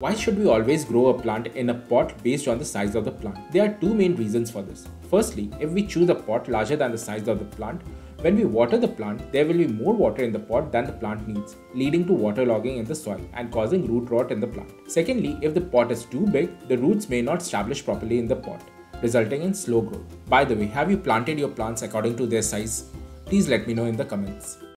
Why should we always grow a plant in a pot based on the size of the plant? There are two main reasons for this. Firstly, if we choose a pot larger than the size of the plant, when we water the plant, there will be more water in the pot than the plant needs, leading to waterlogging in the soil and causing root rot in the plant. Secondly, if the pot is too big, the roots may not establish properly in the pot, resulting in slow growth. By the way, have you planted your plants according to their size? Please let me know in the comments.